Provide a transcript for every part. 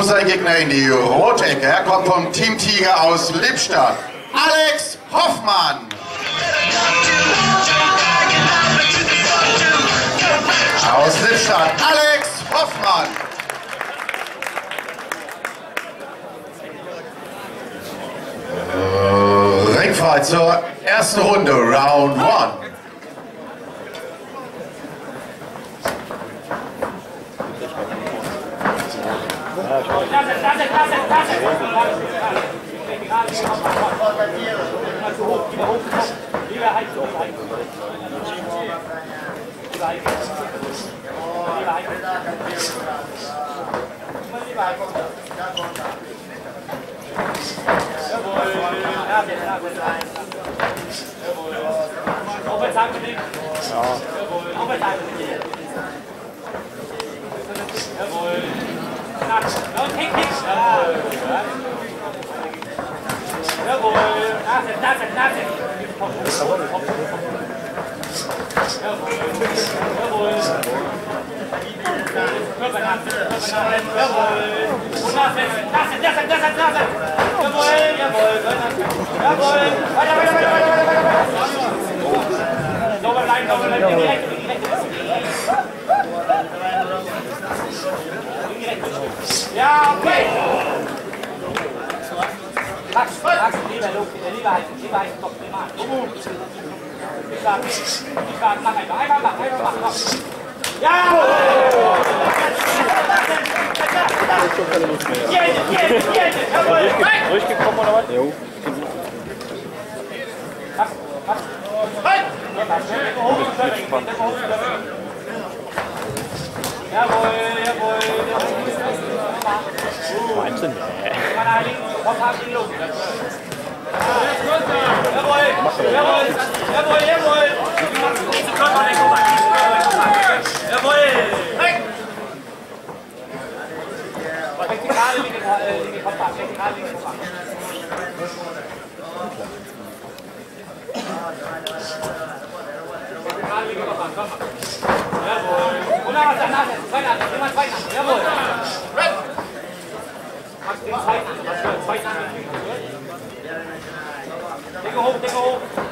Seinen Gegner in die rote Ecke. Er kommt vom Team Tiger aus Lippstadt. Alex Hoffmann. Aus Lippstadt, Alex Hoffmann. Äh, Ringfrei zur ersten Runde, Round 1. Ja, okay. Mach, einfach mach, mach. Ja! Hier, hier, hier, jawohl! Durchgekommen oder was? Jo. Max, Max. Halt! Tempo hoch, Tempo hoch, Tempo hoch. Jawohl, jawohl, jawohl. Meinst du? Nee. Kann er links, Kopf haben die Luft. Jawohl, Ja, oké. Okay. Max, Max, lieber Luke, lieber lieber heißen Kopf, den Mann. Ja! Jede, Ja, jede, Ja, rein! Ja, oder Ja, Jo. Ja, mach. Ja, Ja. Bremsen, ja. Thank you. Decke hoch, Decke hoch.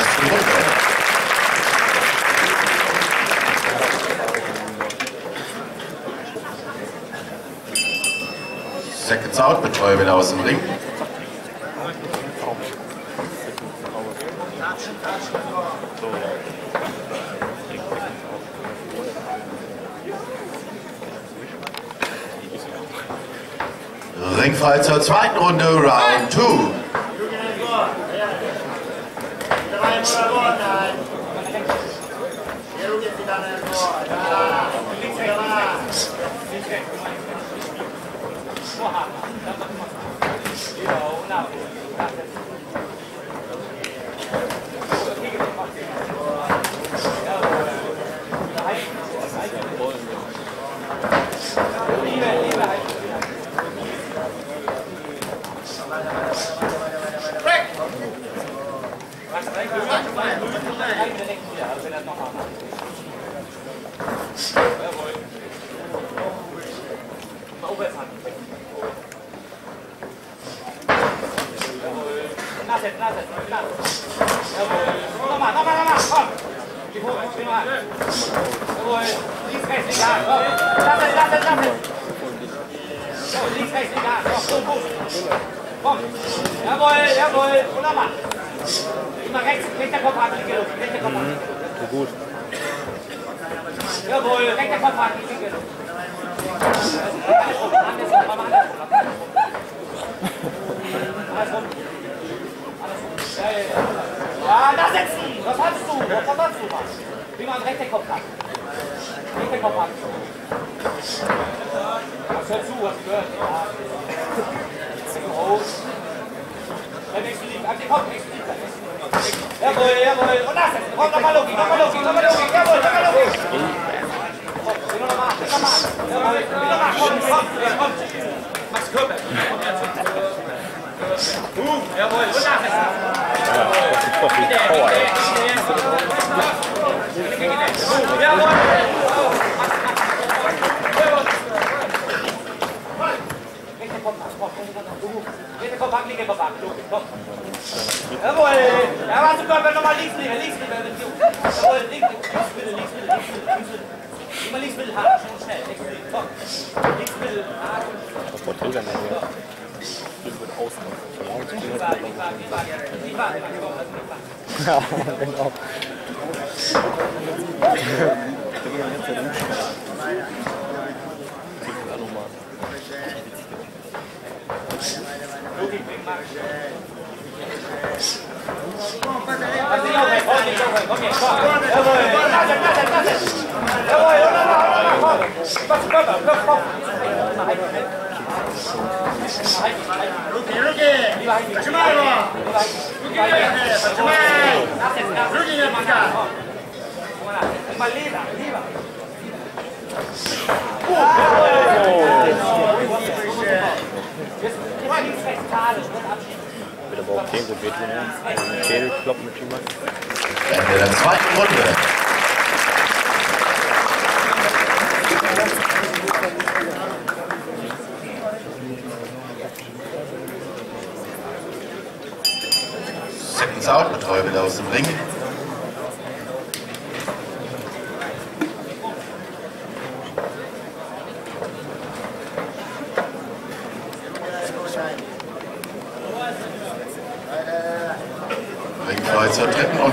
okay, komm. Seconds out, Betreuer wieder aus dem Ring. Ringfrei zur zweiten Runde, Round 2. Break! Nachsetzen. Jawohl. Nochmal, nochmal, nochmal, mal. Jawohl. Links, rechts, links, ja, komm. Nachsetzen, nachsetzen, nachsetzen. So, links, rechts. Komm. Jawohl, jawohl. Und nochmal. Immer rechts, rechter Kopf an, linke Luft, rechter Kopf an. So gut. An, linke. Andersrum, andersrum, mach mal andersrum. Andersrum. Andersrum. Ja, ja, ja. Ja, da sitzen! Was hast du? Was hast du, Mann? Wie man rechter Kopf hat. Rechter Kopf hat. Was hör zu, was gehört? Ja. Hoch. Der nächste liegt. An den Kopf, nächste liegt. Jawohl, jawohl. Und das jetzt. Komm, nochmal Logi, nochmal Logi, nochmal Logi. Jawohl, nochmal Logi. Komm, will noch mal, will noch mal. Jawohl, will noch mal. Komm, komm, ja, komm. Max Körper. Boom, jawohl. Und das jetzt. Ja, das ist doch viel Power, ey. Jawohl. Ja, was du Körper nochmal links, links, links, links. Jawohl, links, links, bitte, links, bitte, links, bitte. Immer links, bitte, hart, schnell, schnell. Links, komm. Links, bitte, hart. Hier? Das wird und und. Mal lieber, lieber. Jetzt Ruki, Ruki, Ruki, Ruki, Ruki, Ruki, Ruki, Wird aber auch gut wehtun. ne? Schädel kloppen mit jemand. Ende der zweiten Runde. Seconds out, Betreuer wieder aus dem Ring.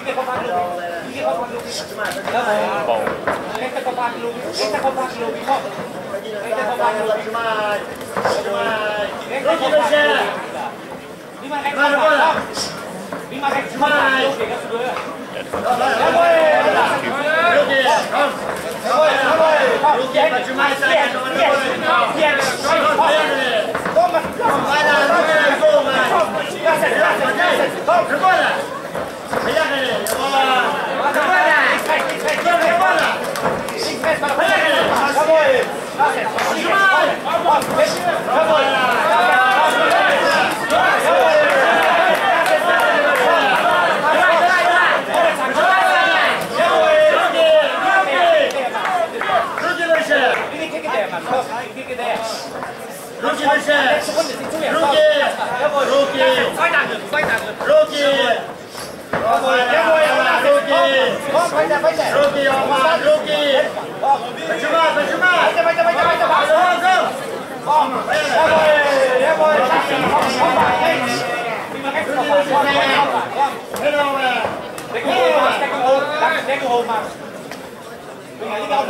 Come on, come on.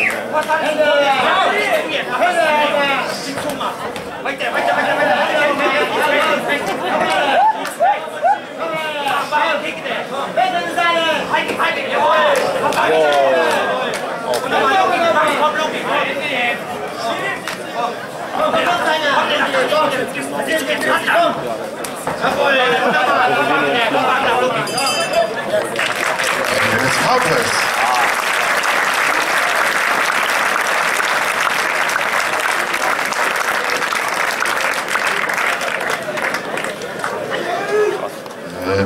mehr. It's helpless.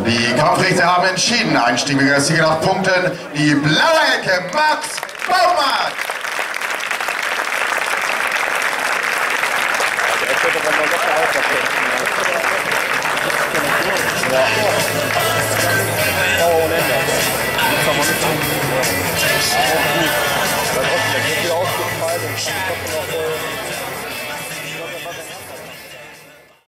Die Kampfrichter haben entschieden. Einstimmiger Sieger nach Punkten. Die blaue Ecke, Max Baumann. Oh,